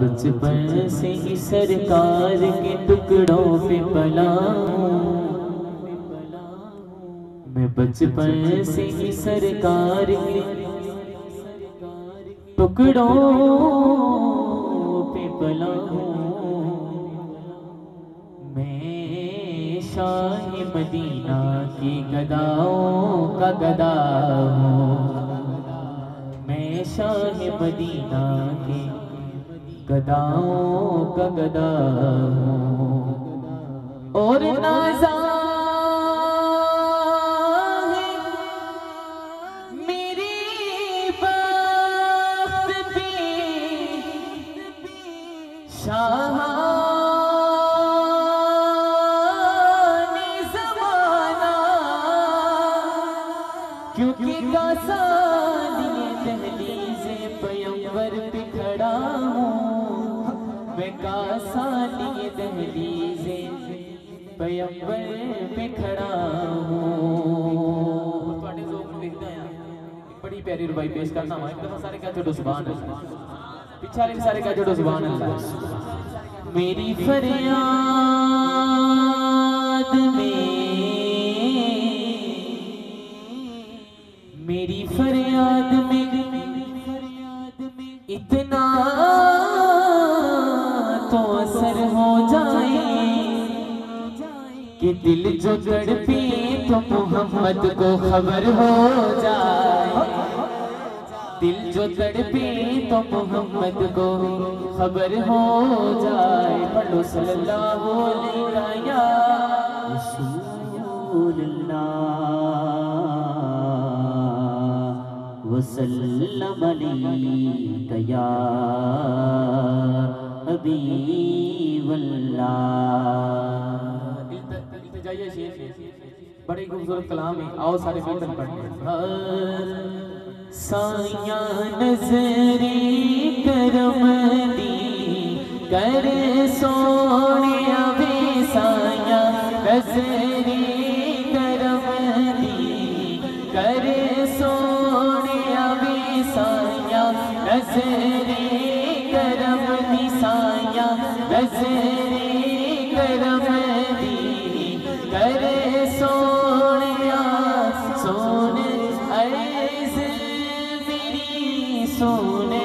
بچپن سے ہی سرکار کے ٹکڑوں پہ پلا میں بچپن سے ہی سرکار کے ٹکڑوں پہ پلا میں شاہ مدینہ کی گداؤں کا گدا ہوں۔ میں شاہ مدینہ کی گداؤں کا گدا ہوں اور نازا ہے میری بخت پہ میں کاسانی دہلیز پیمبر پہ کھڑا ہوں۔ ذوق بڑی پیاری ربائی پیش کرنا ہوں۔ ایک دفعہ سارے کہہ چھوڑو سبحان اللہ۔ بھی سارے سبحان اللہ۔ میری فریاد تو اثر ہو جائے۔ کہ دل جو تڑپے تو محمد کو خبر ہو جائے۔ دل جو تڑپے تو محمد کو خبر ہو جائے۔ پڑھو صلی اللہ علیہ یا رسول اللہ وسلم علیک یا حبیب اللہ التجائیہ شیخ بڑے خوبصورت کلام ہے آؤ سارے ملتن پڑھیں سایاں نظری کرم دی۔ کر سونے ابھی سایاں نظری۔ نظری کرم دی کر سونے سونے عیز میری سونے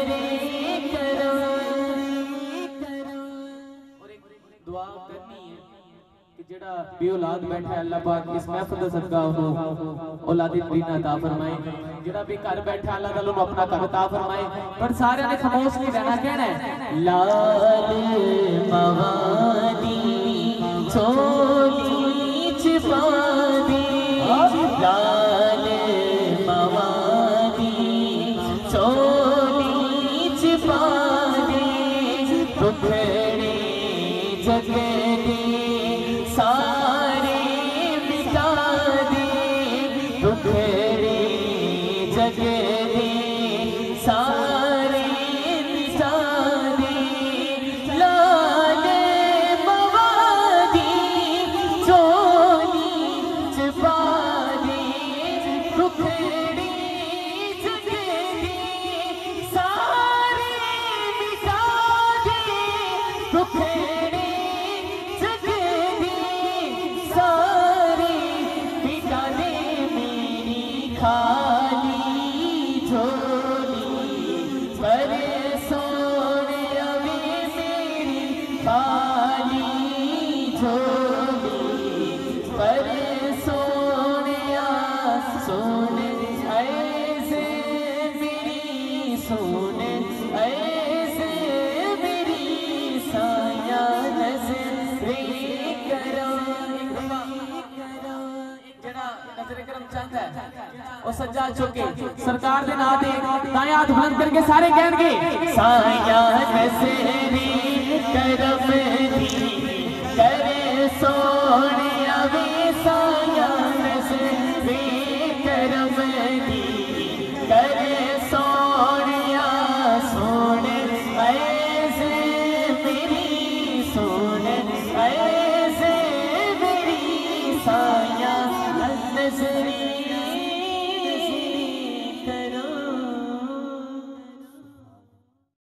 جڑا بے اولاد بیٹھا ہے اللہ پاک اس محفل دا صدقہ انہوں اولاد دینا عطا فرمائے جڑا بھی گھر بیٹھا اللہ تعالیٰ انہوں اپنا گھر عطا فرمائے پر سارے نے خاموش نہیں رہنا کہنا ہے لال موادی چھولی چھپا دی لال موادی چھولی چھپا دی دکھڑی جگہ میری خالی پر سونے سونے ایسے میری سونے ایسے میری سایہ کرو نظر کرم چاہتا ہے وہ سجا چکے سرکار دے نا دائیں ہاتھ بلند کر کے سارے کہن گے سایہ کرم دی کرے سونے